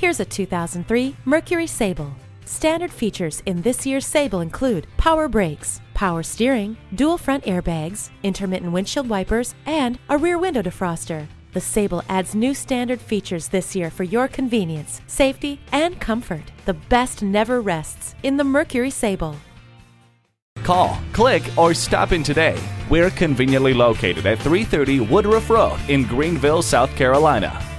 Here's a 2003 Mercury Sable. Standard features in this year's Sable include power brakes, power steering, dual front airbags, intermittent windshield wipers, and a rear window defroster. The Sable adds new standard features this year for your convenience, safety, and comfort. The best never rests in the Mercury Sable. Call, click, or stop in today. We're conveniently located at 330 Woodruff Road in Greenville, South Carolina.